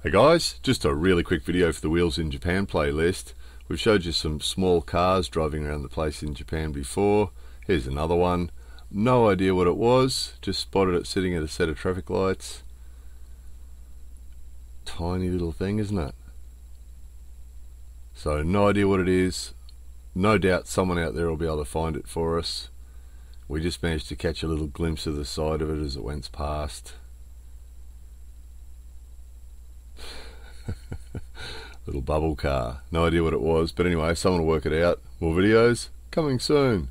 Hey guys, just a really quick video for the Wheels in Japan playlist. We've showed you some small cars driving around the place in Japan before. Here's another one. No idea what it was, just spotted it sitting at a set of traffic lights. Tiny little thing, isn't it? So, no idea what it is. No doubt someone out there will be able to find it for us. We just managed to catch a little glimpse of the side of it as it went past. Little bubble car. No idea what it was, but anyway, someone will work it out. More videos coming soon.